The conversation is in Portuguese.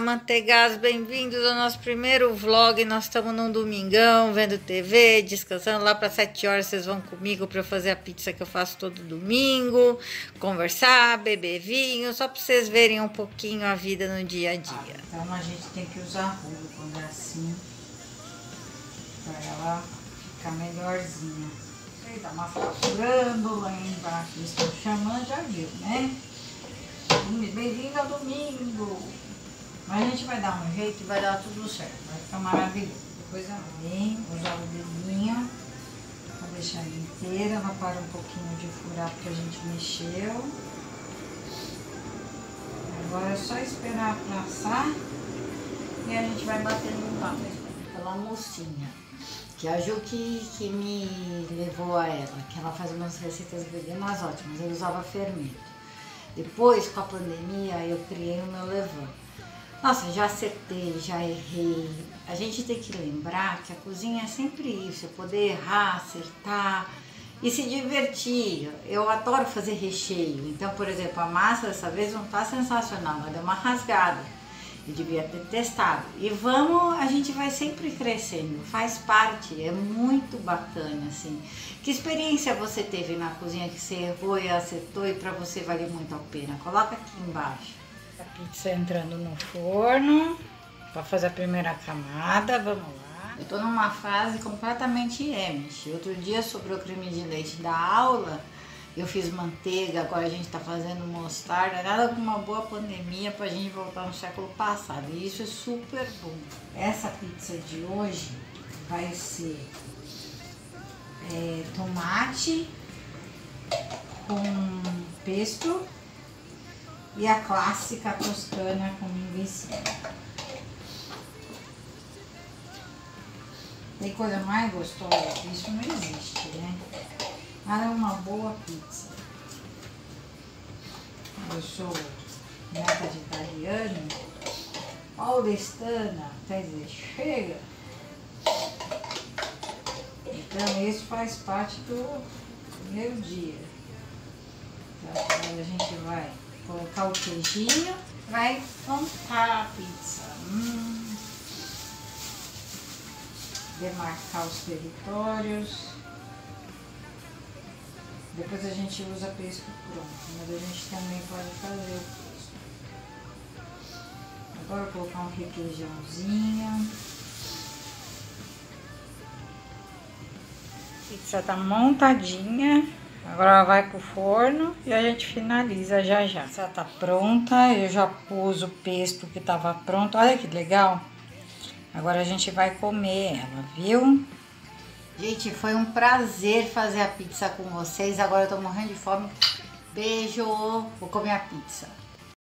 manteigados, bem-vindos ao nosso primeiro vlog. Nós estamos num domingão, vendo TV, descansando. Lá para 7 horas vocês vão comigo para fazer a pizza que eu faço todo domingo, conversar, beber vinho, só para vocês verem um pouquinho a vida no dia a dia. Ah, então a gente tem que usar rolo quando é assim, para ela ficar melhorzinha. Eita, mas tá furando lá embaixo, estão chamando, já viu, né? Bem-vindo ao domingo! Mas a gente vai dar um jeito e vai dar tudo certo. Vai ficar maravilhoso. Depois ela vem, usar o dedinho para deixar ela inteira. Vai parar um pouquinho de furar porque a gente mexeu. Agora é só esperar pra assar e a gente vai batendo um papo pela mocinha. Que é a Ju que, que me levou a ela, que ela faz umas receitas veganas ótimas, eu usava fermento. Depois, com a pandemia, eu criei o meu levan. Nossa, já acertei, já errei. A gente tem que lembrar que a cozinha é sempre isso, é poder errar, acertar e se divertir. Eu adoro fazer recheio. Então, por exemplo, a massa dessa vez não tá sensacional, ela deu uma rasgada. Eu devia ter testado. E vamos, a gente vai sempre crescendo, faz parte, é muito bacana, assim. Que experiência você teve na cozinha que você errou e acertou e para você valeu muito a pena? Coloca aqui embaixo. A pizza entrando no forno para fazer a primeira camada, vamos lá. Eu tô numa fase completamente Amish. Outro dia sobrou creme de leite da aula, eu fiz manteiga, agora a gente tá fazendo mostarda, nada com uma boa pandemia pra gente voltar no século passado. E isso é super bom. Essa pizza de hoje vai ser é, tomate com pesto e a clássica toscana com linguiça. Tem coisa mais gostosa que isso não existe, né? Mas é uma boa pizza. Eu sou neta de italiano, paulistana, quer dizer, chega. Então isso faz parte do meu dia. Então, a gente vai colocar o queijinho, vai montar a pizza. Hum. Demarcar os territórios. Depois a gente usa pesto pronto, mas a gente também pode fazer o pesto. Agora vou colocar um requeijãozinho. Pizza tá montadinha. Agora ela vai pro forno e a gente finaliza já já. Essa tá pronta, eu já pus o pesto que tava pronto. Olha que legal. Agora a gente vai comer ela, viu? Gente, foi um prazer fazer a pizza com vocês. Agora eu tô morrendo de fome. Beijo, vou comer a pizza.